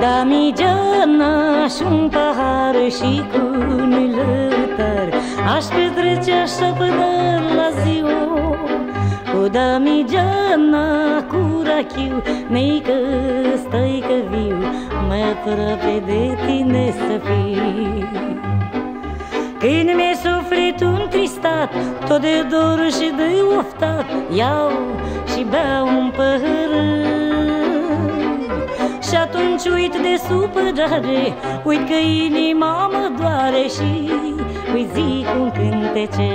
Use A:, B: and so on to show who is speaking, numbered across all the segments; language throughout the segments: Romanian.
A: da mi geana și un pahar și cu un lăutar Aș petrece așa până la ziua Cu da mi geana cu rachiu Neică stai că viu Mai aproape de tine să fiu când mi-e sufletul întristat Tot de dor și de oftat Iau și beau un pahar. Uit de supărare Uit că inima mă doare Și îi zic un cântece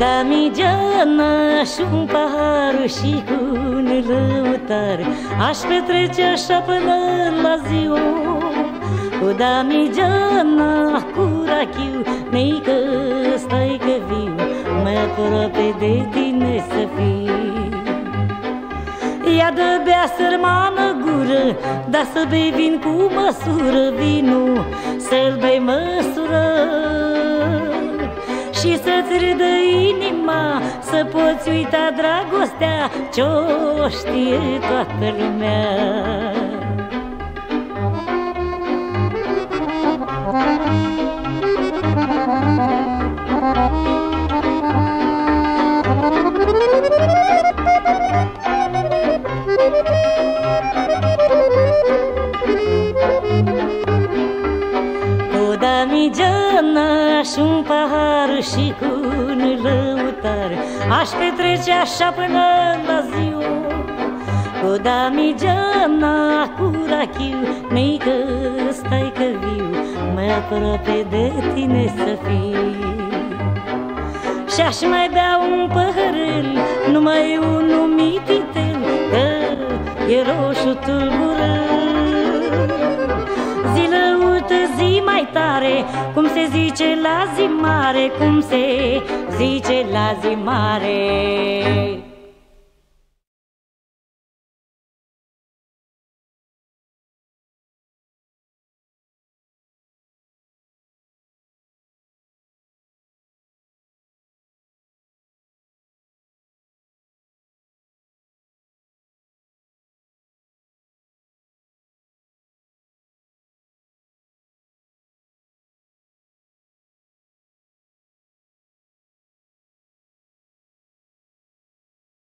A: Cu damigeana și un pahar și cu un lăutar Aș petrece așa până la ziua Cu damigeana, cu rachiu Meică, stai că viu Mai aproape de tine să fiu Ia de bea sărmană gură Dar să bei vin cu măsură Vinul inima Să poți uita dragostea Ce-o știe toată lumea. Cu damigeana și un pahar și cu un lăutar Aș petrece așa până la ziua Cu damigeana, cu rachiu. Mică, stai că viu Mai aproape de tine să fiu. Și-aș mai bea un păhărel Numai unul mititel Că e roșu tulburăt Zilăută zi mai tare. Cum se zice la zi mare Cum se zice la zi mare